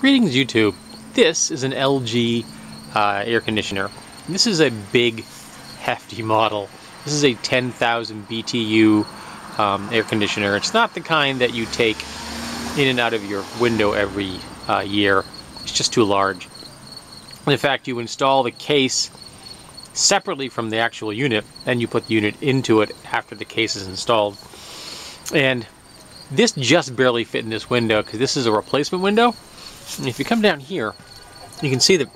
Greetings YouTube. This is an LG uh, air conditioner. This is a big, hefty model. This is a 10,000 BTU um, air conditioner. It's not the kind that you take in and out of your window every uh, year. It's just too large. In fact, you install the case separately from the actual unit, and you put the unit into it after the case is installed. And this just barely fit in this window because this is a replacement window. And if you come down here, you can see that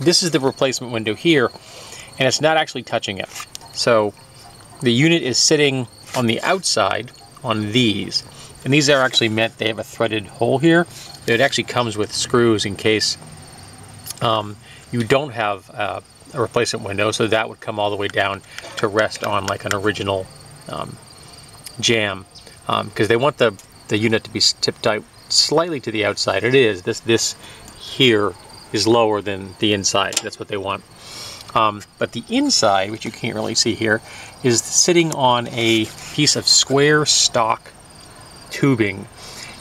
this is the replacement window here, and it's not actually touching it. So the unit is sitting on the outside on these. And these are actually meant, they have a threaded hole here. It actually comes with screws in case um, you don't have uh, a replacement window, so that would come all the way down to rest on like an original um, jamb. Because um, they want the, the unit to be tip out slightly to the outside. It is. This this here is lower than the inside. That's what they want. Um, but the inside, which you can't really see here, is sitting on a piece of square stock tubing.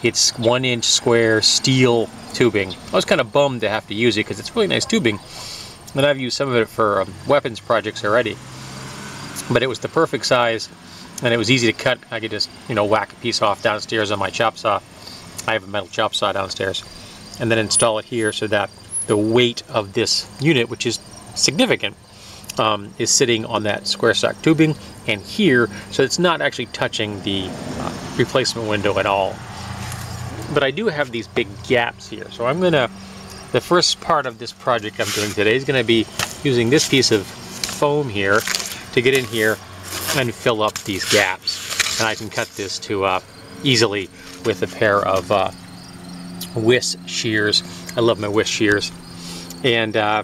It's one inch square steel tubing. I was kind of bummed to have to use it because it's really nice tubing. And I've used some of it for um, weapons projects already. But it was the perfect size and it was easy to cut. I could just, you know, whack a piece off downstairs on my chop saw. I have a metal chop saw downstairs. And then install it here so that the weight of this unit, which is significant, um, is sitting on that square stock tubing and here, so it's not actually touching the uh, replacement window at all. But I do have these big gaps here, so I'm gonna, the first part of this project I'm doing today is gonna be using this piece of foam here to get in here and fill up these gaps. And I can cut this to uh, easily with a pair of uh, Wiss shears. I love my Wiss shears. And uh,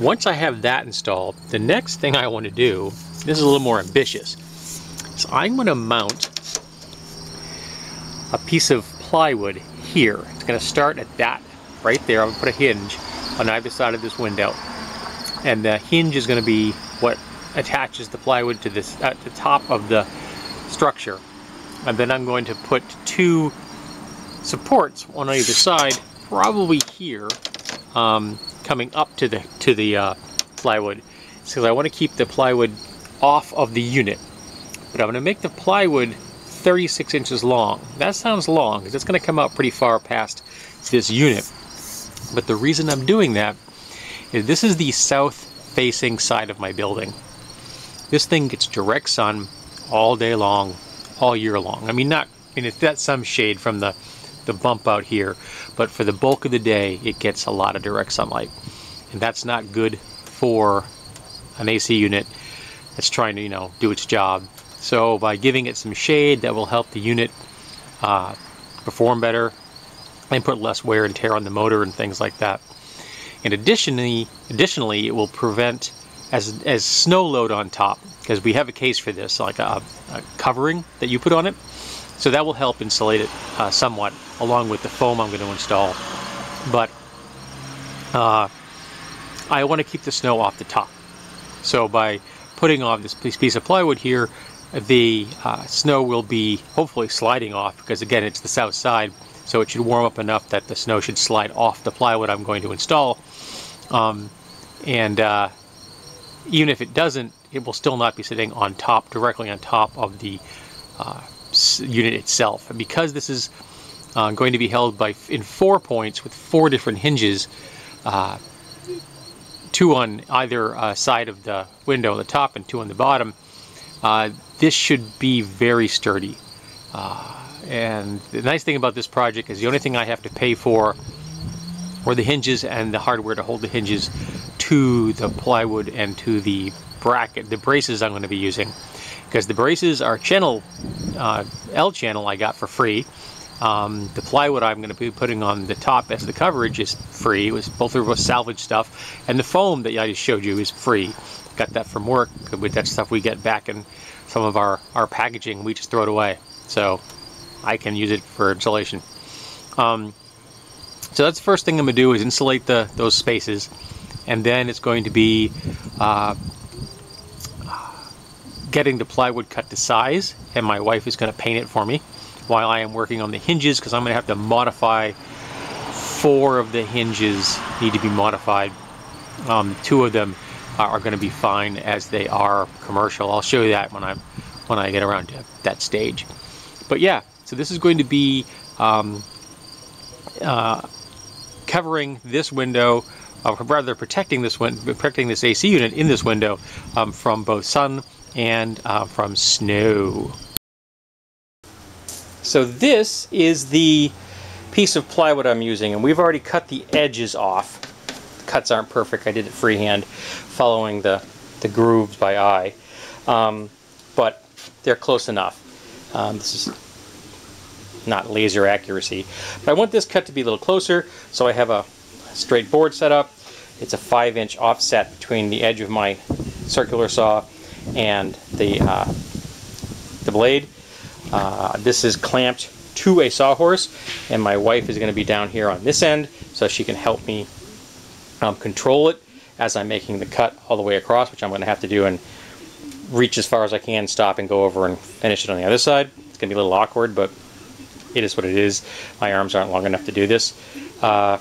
once I have that installed, the next thing I want to do, this is a little more ambitious, so I'm going to mount a piece of plywood here. It's going to start at that right there. I'm going to put a hinge on either side of this window. And the hinge is going to be what attaches the plywood to this at the top of the structure and then I'm going to put two supports on either side, probably here, um, coming up to the to the uh, plywood, because I want to keep the plywood off of the unit. But I'm going to make the plywood 36 inches long. That sounds long, because it's going to come out pretty far past this unit. But the reason I'm doing that is this is the south-facing side of my building. This thing gets direct sun all day long, all year long. I mean, not, I mean, it's got some shade from the, the bump out here, but for the bulk of the day, it gets a lot of direct sunlight. And that's not good for an AC unit that's trying to, you know, do its job. So by giving it some shade, that will help the unit uh, perform better and put less wear and tear on the motor and things like that. And additionally, additionally, it will prevent as, as snow load on top because we have a case for this, like a, a, covering that you put on it. So that will help insulate it uh, somewhat, along with the foam I'm going to install. But uh, I want to keep the snow off the top. So by putting on this piece of plywood here, the uh, snow will be hopefully sliding off because again it's the south side so it should warm up enough that the snow should slide off the plywood I'm going to install um, and uh, even if it doesn't, it will still not be sitting on top, directly on top of the uh, unit itself. And because this is uh, going to be held by in four points with four different hinges, uh, two on either uh, side of the window on the top and two on the bottom, uh, this should be very sturdy. Uh, and the nice thing about this project is the only thing I have to pay for are the hinges and the hardware to hold the hinges to the plywood and to the bracket, the braces I'm going to be using. Because the braces are channel, uh, L channel I got for free. Um, the plywood I'm going to be putting on the top as the coverage is free. It was both of us salvage stuff. And the foam that I just showed you is free. Got that from work with that stuff we get back in some of our, our packaging. We just throw it away. So I can use it for insulation. Um, so that's the first thing I'm going to do is insulate the those spaces and then it's going to be uh, getting the plywood cut to size and my wife is going to paint it for me while I am working on the hinges because I'm going to have to modify four of the hinges need to be modified. Um, two of them are, going to be fine as they are commercial. I'll show you that when I when I get around to that stage. But yeah, so this is going to be um, uh, covering this window, rather protecting this win protecting this AC unit in this window um, from both sun and uh, from snow. So this is the piece of plywood I'm using, and we've already cut the edges off. The cuts aren't perfect. I did it freehand, following the the grooves by eye, um, but they're close enough. Um, this is not laser accuracy, but I want this cut to be a little closer, so I have a straight board set up. It's a five inch offset between the edge of my circular saw and the, uh, the blade. Uh, this is clamped to a sawhorse and my wife is going to be down here on this end so she can help me um, control it as I'm making the cut all the way across which I'm going to have to do and reach as far as I can, stop and go over and finish it on the other side. It's going to be a little awkward but it is what it is. My arms aren't long enough to do this. Uh,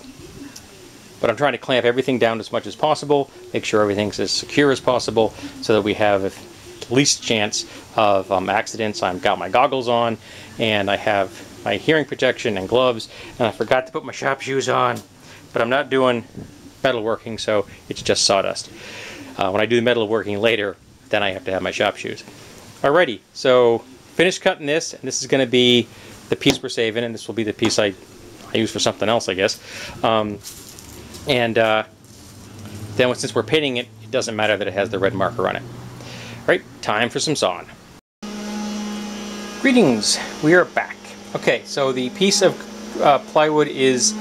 but I'm trying to clamp everything down as much as possible, make sure everything's as secure as possible so that we have least chance of um, accidents. I've got my goggles on and I have my hearing protection and gloves and I forgot to put my shop shoes on but I'm not doing metalworking so it's just sawdust. Uh, when I do the metalworking later then I have to have my shop shoes. Alrighty, so finished cutting this and this is going to be the piece we're saving and this will be the piece I, I use for something else I guess. Um, and uh, then since we're painting it, it doesn't matter that it has the red marker on it. All right, time for some sawing. Greetings, we are back. Okay, so the piece of uh, plywood is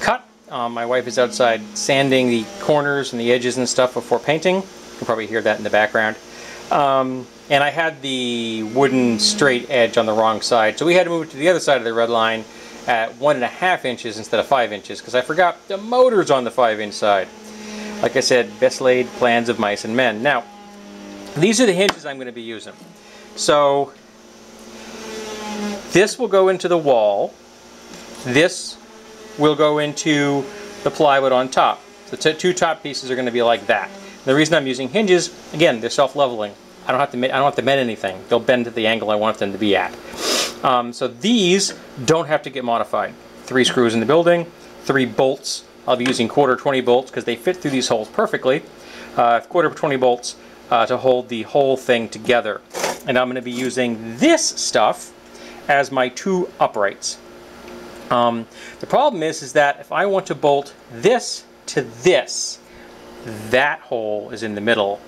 cut. Um, my wife is outside sanding the corners and the edges and stuff before painting. You can probably hear that in the background. Um, and I had the wooden straight edge on the wrong side, so we had to move it to the other side of the red line at one and a half inches instead of five inches because I forgot the motors on the five inch side. Like I said, best laid plans of mice and men. Now, these are the hinges I'm going to be using. So, this will go into the wall. This will go into the plywood on top. The two top pieces are going to be like that. The reason I'm using hinges, again, they're self-leveling. I don't have to I don't have to bend anything. They'll bend to the angle I want them to be at. Um, so these don't have to get modified. Three screws in the building, three bolts. I'll be using quarter 20 bolts because they fit through these holes perfectly. Uh, quarter 20 bolts uh, to hold the whole thing together. And I'm going to be using this stuff as my two uprights. Um, the problem is, is that if I want to bolt this to this, that hole is in the middle.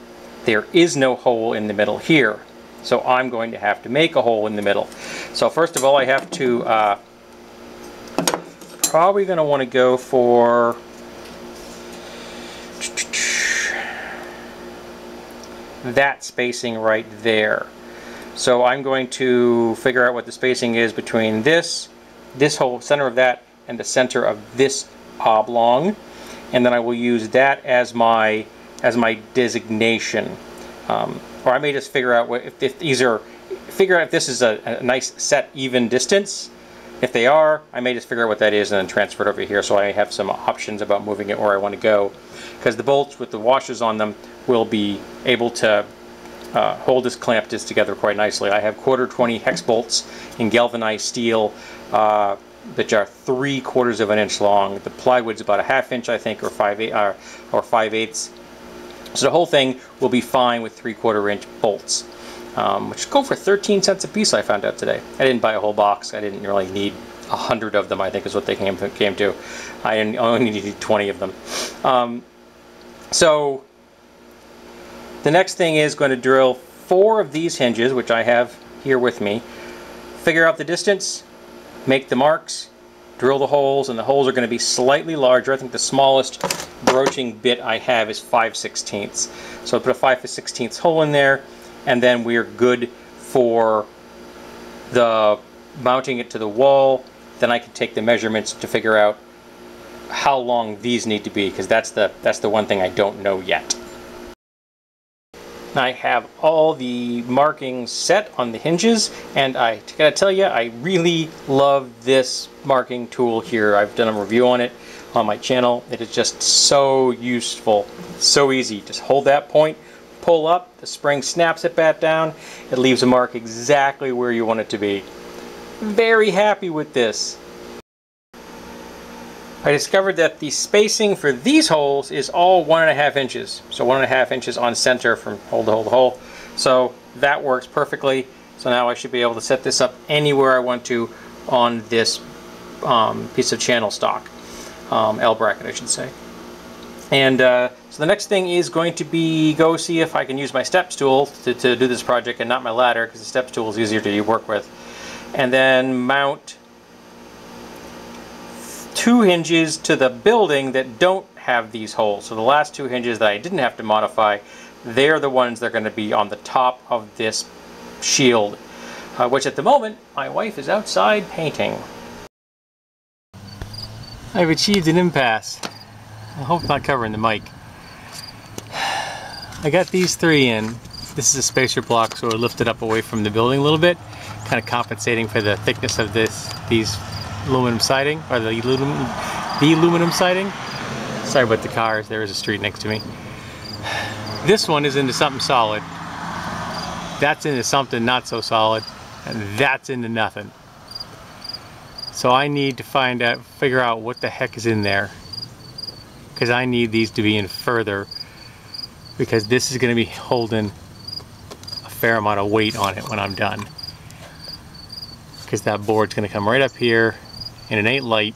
There is no hole in the middle here. So I'm going to have to make a hole in the middle. So first of all, I have to, uh, probably going to want to go for that spacing right there. So I'm going to figure out what the spacing is between this, this whole center of that, and the center of this oblong. And then I will use that as my as my designation. Um, or I may just figure out what, if, if these are, figure out if this is a, a, nice set even distance. If they are, I may just figure out what that is and then transfer it over here so I have some options about moving it where I want to go. Because the bolts with the washers on them will be able to uh, hold this clamp this together quite nicely. I have quarter 20 hex bolts in galvanized steel uh, which are three quarters of an inch long. The plywood's about a half inch I think or five eight, uh, or five eighths so the whole thing will be fine with 3 quarter inch bolts, um, which go for 13 cents a piece I found out today. I didn't buy a whole box. I didn't really need a hundred of them I think is what they came, came to. I only needed 20 of them. Um, so the next thing is going to drill four of these hinges, which I have here with me, figure out the distance, make the marks, drill the holes, and the holes are going to be slightly larger. I think the smallest broaching bit I have is 5 16ths. So I put a 5 16ths hole in there, and then we're good for the mounting it to the wall. Then I can take the measurements to figure out how long these need to be, because that's the that's the one thing I don't know yet. I have all the markings set on the hinges and I gotta tell you I really love this marking tool here. I've done a review on it. on my channel. It is just so useful, so easy. Just hold that point, pull up, the spring snaps it back down, it leaves a mark exactly where you want it to be. Very happy with this. I discovered that the spacing for these holes is all one and a half inches. So one and a half inches on center from hole to hole to hole. So that works perfectly. So now I should be able to set this up anywhere I want to on this um, piece of channel stock. Um, L bracket I should say. And uh, so the next thing is going to be go see if I can use my step stool to, to do this project and not my ladder because the step stool is easier to work with. And then mount two hinges to the building that don't have these holes. So the last two hinges that I didn't have to modify, they're the ones that are going to be on the top of this shield, uh, which at the moment my wife is outside painting. I've achieved an impasse. I hope I'm not covering the mic. I got these three in. This is a spacer block, so we're lifted up away from the building a little bit, kind of compensating for the thickness of this these aluminum siding, or the aluminum, the aluminum siding. Sorry about the cars, there is a street next to me. This one is into something solid. That's into something not so solid, and that's into nothing. So I need to find out, figure out what the heck is in there. Because I need these to be in further, because this is going to be holding a fair amount of weight on it when I'm done. Because that board's going to come right up here, and it ain't light.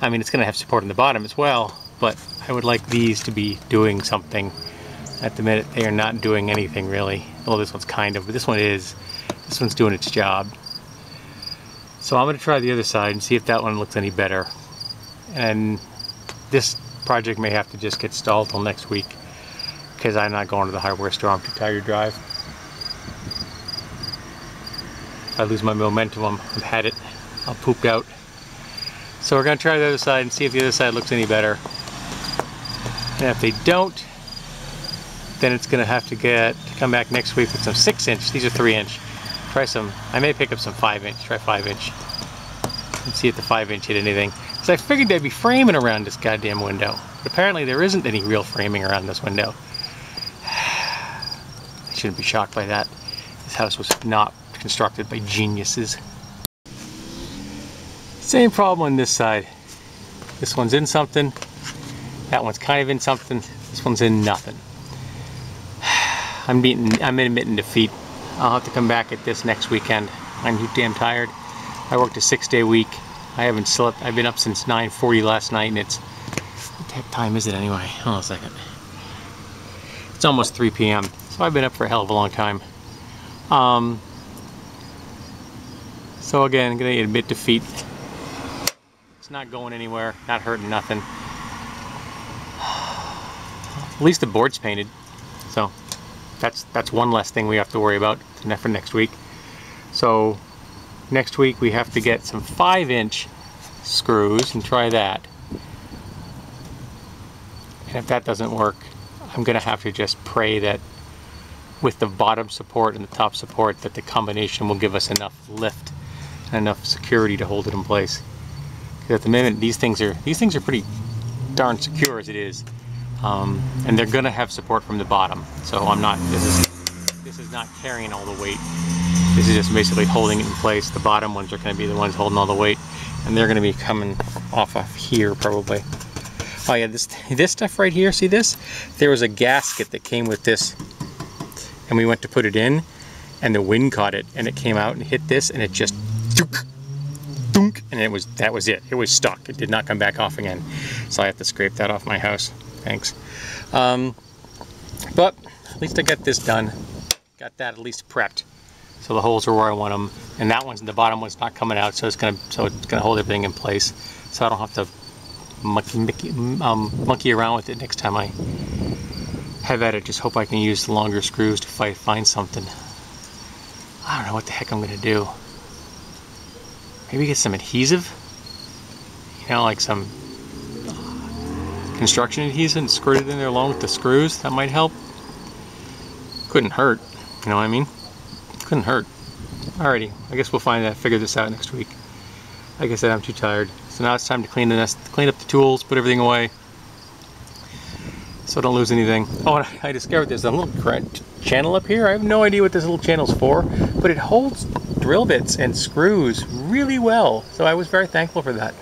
I mean, it's going to have support on the bottom as well, but I would like these to be doing something. At the minute, they are not doing anything really. Well, this one's kind of, but this one is. This one's doing its job. So I'm going to try the other side and see if that one looks any better. And this project may have to just get stalled till next week because I'm not going to the hardware store. I'm too tired to drive. If I lose my momentum, I'm, I've had it. I'll poop out. So we're going to try the other side and see if the other side looks any better. And if they don't, then it's going to have to get to come back next week with some 6 inch. These are 3 inch. Try some, I may pick up some 5 inch. Try 5 inch. And see if the 5 inch hit anything. Because I figured there'd be framing around this goddamn window. But apparently there isn't any real framing around this window. I shouldn't be shocked by that. This house was not constructed by geniuses. Same problem on this side. This one's in something. That one's kind of in something. This one's in nothing. I'm beating, I'm admitting defeat. I'll have to come back at this next weekend. I'm damn tired. I worked a six day week. I haven't slept. I've been up since 9.40 last night and it's, what time is it anyway? Hold on a second. It's almost 3 p.m. So I've been up for a hell of a long time. Um, so again, gonna admit defeat. It's not going anywhere, not hurting nothing. At least the board's painted. So that's that's one less thing we have to worry about for next week. So next week we have to get some five inch screws and try that. And if that doesn't work, I'm gonna have to just pray that with the bottom support and the top support that the combination will give us enough lift enough security to hold it in place. Because at the moment, these things are these things are pretty darn secure as it is, um, and they're going to have support from the bottom. So I'm not. This is this is not carrying all the weight. This is just basically holding it in place. The bottom ones are going to be the ones holding all the weight, and they're going to be coming off of here probably. Oh yeah, this this stuff right here. See this? There was a gasket that came with this, and we went to put it in, and the wind caught it, and it came out and hit this, and it just dunk, dunk, and it was that was it. It was stuck. It did not come back off again. So I have to scrape that off my house. Thanks. Um, but at least I got this done. Got that at least prepped. So the holes are where I want them, and that one's the bottom one's not coming out, so it's gonna so it's gonna hold everything in place. So I don't have to monkey, monkey, um, monkey around with it next time I have at it. Just hope I can use the longer screws to find something. I don't know what the heck I'm gonna do. Maybe get some adhesive? You know, like some construction adhesive and squirt it in there along with the screws. That might help. Couldn't hurt. You know what I mean? Couldn't hurt. Alrighty, I guess we'll find that, figure this out next week. like I said, I'm too tired. So now it's time to clean the nest, clean up the tools, put everything away. So don't lose anything. Oh, I discovered there's a little channel up here. I have no idea what this little channel's for, but it holds drill bits and screws really well. So I was very thankful for that.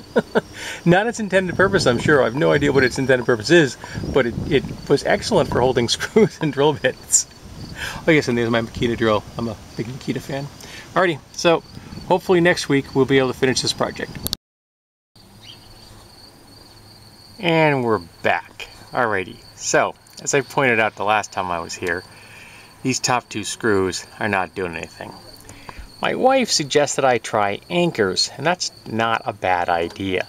Not its intended purpose, I'm sure. I have no idea what its intended purpose is, but it, it was excellent for holding screws and drill bits. Oh yes, and there's my Makita drill. I'm a big Makita fan. Alrighty, so hopefully next week we'll be able to finish this project. And we're back. Alrighty, so as I pointed out the last time I was here, these top two screws are not doing anything. My wife suggested I try anchors, and that's not a bad idea.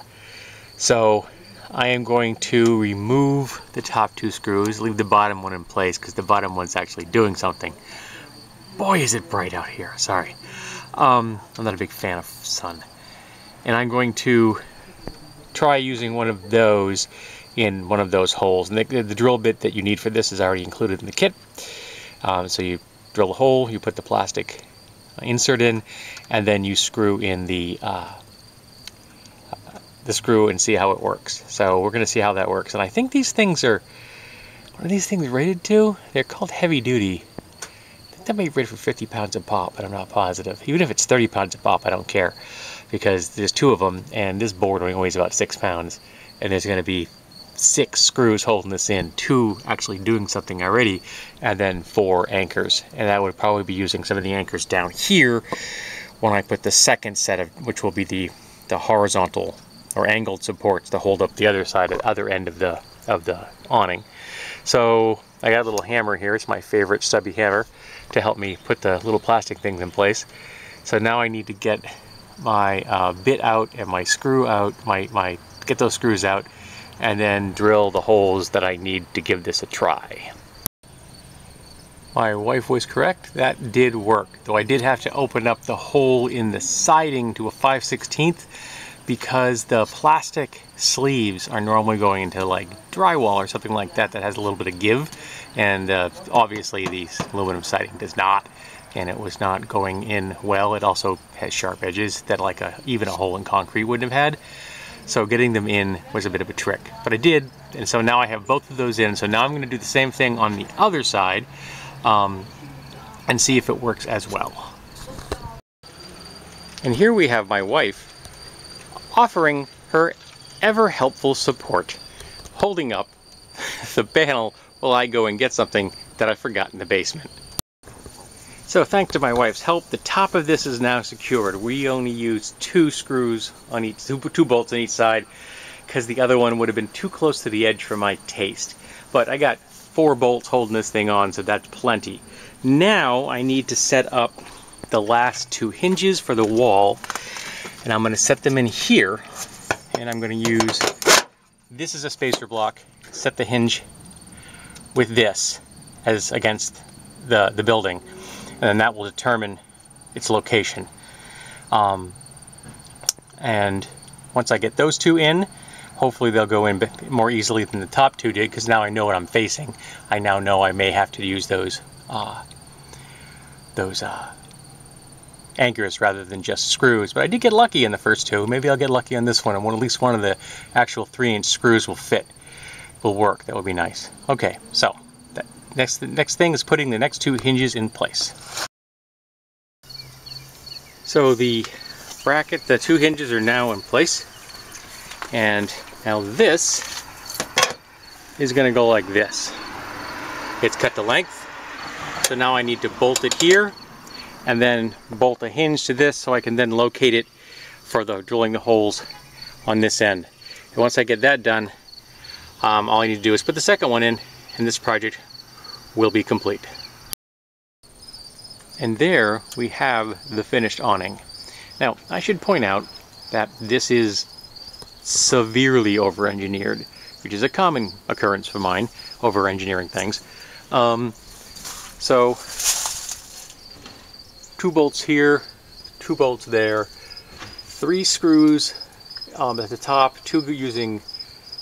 So I am going to remove the top two screws, leave the bottom one in place because the bottom one's actually doing something. Boy, is it bright out here. Sorry. Um, I'm not a big fan of sun. And I'm going to try using one of those in one of those holes. And the, the drill bit that you need for this is already included in the kit. Um, so you drill a hole, you put the plastic insert in, and then you screw in the uh, the screw and see how it works. So we're going to see how that works. And I think these things are, what are these things rated to? They're called heavy duty. I think that may be rated for 50 pounds of pop, but I'm not positive. Even if it's 30 pounds of pop, I don't care because there's two of them and this board only weighs about six pounds and there's going to be six screws holding this in, two actually doing something already, and then four anchors. And I would probably be using some of the anchors down here when I put the second set of, which will be the, the horizontal or angled supports to hold up the other side, the other end of the of the awning. So I got a little hammer here. It's my favorite stubby hammer to help me put the little plastic things in place. So now I need to get my uh, bit out and my screw out, my, my get those screws out, and then drill the holes that I need to give this a try. My wife was correct, that did work, though I did have to open up the hole in the siding to a 5 16th because the plastic sleeves are normally going into like drywall or something like that that has a little bit of give and uh, obviously the aluminum siding does not and it was not going in well. It also has sharp edges that like a even a hole in concrete wouldn't have had so getting them in was a bit of a trick but I did. And so now I have both of those in. So now I'm going to do the same thing on the other side um, and see if it works as well. And here we have my wife offering her ever helpful support, holding up the panel while I go and get something that I forgot in the basement. So thanks to my wife's help, the top of this is now secured. We only used two screws on each, two, two bolts on each side, because the other one would have been too close to the edge for my taste. But I got four bolts holding this thing on, so that's plenty. Now I need to set up the last two hinges for the wall and I'm going to set them in here and I'm going to use this is a spacer block set the hinge with this as against the the building and then that will determine its location um, and once I get those two in hopefully they'll go in more easily than the top two did because now I know what I'm facing I now know I may have to use those uh, those uh, anchors rather than just screws. But I did get lucky in the first two. Maybe I'll get lucky on this one and one, at least one of the actual three inch screws will fit, will work. That would be nice. Okay, so next, the next thing is putting the next two hinges in place. So the bracket, the two hinges are now in place. And now this is gonna go like this. It's cut to length. So now I need to bolt it here and then bolt a hinge to this so I can then locate it for the drilling the holes on this end. And once I get that done, um, all I need to do is put the second one in and this project will be complete. And there we have the finished awning. Now, I should point out that this is severely over-engineered, which is a common occurrence for mine, over-engineering things. Um, so two bolts here, two bolts there, three screws um, at the top, two using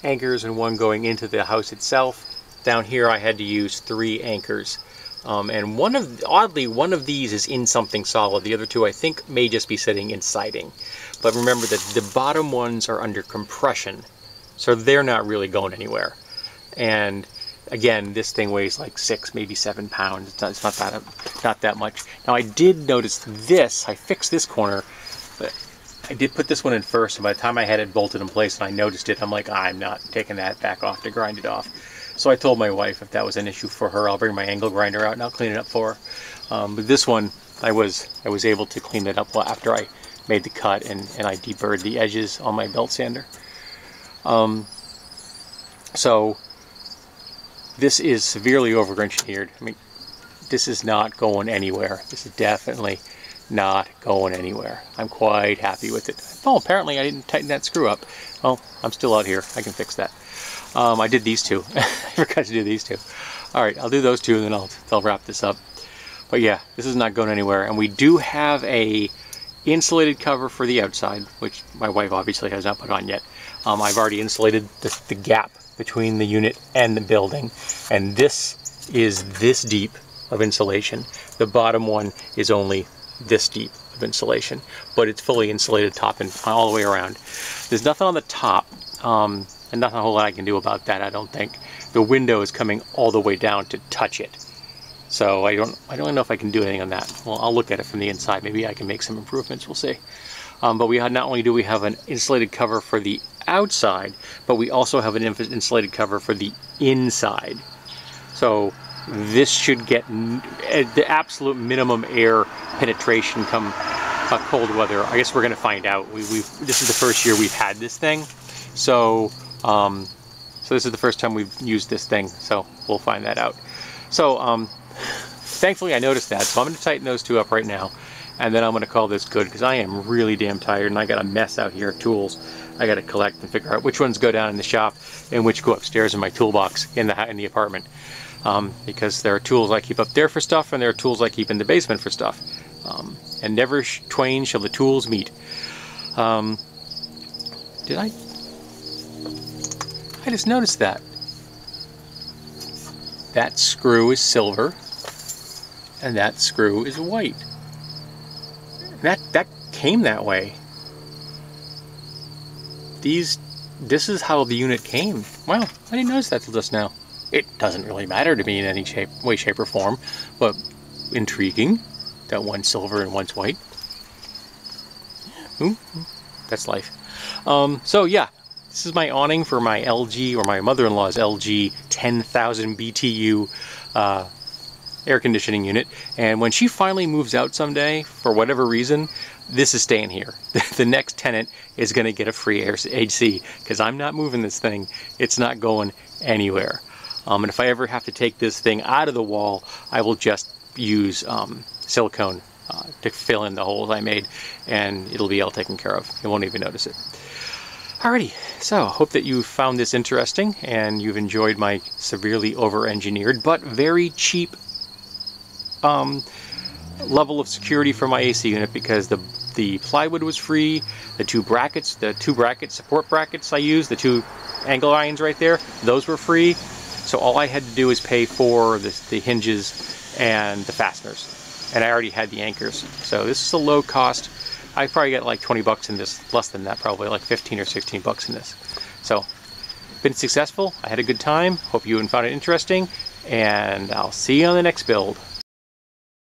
anchors and one going into the house itself. Down here I had to use three anchors Um, and one of, oddly, one of these is in something solid. The other two, I think, may just be sitting in siding. But remember that the bottom ones are under compression, so they're not really going anywhere. And again, this thing weighs like six, maybe seven pounds. It's not, it's not that not that much. Now I did notice this. I fixed this corner, but I did put this one in first. And by the time I had it bolted in place and I noticed it, I'm like, I'm not taking that back off to grind it off. So I told my wife if that was an issue for her, I'll bring my angle grinder out and I'll clean it up for her. Um, but this one, I was I was able to clean it up after I made the cut and, and I deburred the edges on my belt sander. Um, so this is severely over-engineered. I mean, this is not going anywhere. This is definitely not going anywhere. I'm quite happy with it. Oh, apparently I didn't tighten that screw up. Well, I'm still out here. I can fix that. Um, I did these two. I forgot to do these two. All right, I'll do those two and then I'll, I'll wrap this up. But yeah, this is not going anywhere. And we do have a insulated cover for the outside, which my wife obviously has not put on yet. Um, I've already insulated the, the gap between the unit and the building. And this is this deep of insulation. The bottom one is only this deep of insulation, but it's fully insulated top and all the way around. There's nothing on the top, um, and nothing a whole lot I can do about that, I don't think. The window is coming all the way down to touch it. So I don't, I don't know if I can do anything on that. Well, I'll look at it from the inside. Maybe I can make some improvements. We'll see. Um, but we have, not only do we have an insulated cover for the outside, but we also have an insulated cover for the inside. So this should get the absolute minimum air penetration come uh, cold weather. I guess we're going to find out. We, this is the first year we've had this thing, so um, so this is the first time we've used this thing. So we'll find that out. So um, thankfully I noticed that, so I'm going to tighten those two up right now, and then I'm going to call this good because I am really damn tired and I got a mess out here of tools. I got to collect and figure out which ones go down in the shop and which go upstairs in my toolbox in the in the apartment. Um, because there are tools I keep up there for stuff and there are tools I keep in the basement for stuff. Um, and never twain shall the tools meet. Um, did I? I just noticed that. That screw is silver and that screw is white. That that came that way these, this is how the unit came. Wow, I didn't notice that till just now. It doesn't really matter to me in any shape, way, shape, or form, but intriguing that one's silver and one's white. Ooh, that's life. Um, so yeah, this is my awning for my LG, or my mother-in-law's LG 10,000 BTU uh, air conditioning unit. And when she finally moves out someday, for whatever reason, this is staying here. the next tenant is going to get a free air AC because I'm not moving this thing. It's not going anywhere. Um, and if I ever have to take this thing out of the wall, I will just use um, silicone uh, to fill in the holes I made and it'll be all taken care of. You won't even notice it. Alrighty, so I hope that you found this interesting and you've enjoyed my severely over-engineered but very cheap um, level of security for my AC unit because the the plywood was free, the two brackets, the two bracket support brackets I used, the two angle irons right there, those were free. So all I had to do was pay for the, the hinges and the fasteners. And I already had the anchors. So this is a low cost. I probably get like 20 bucks in this, less than that probably, like 15 or 16 bucks in this. So, been successful. I had a good time. Hope you found it interesting. And I'll see you on the next build.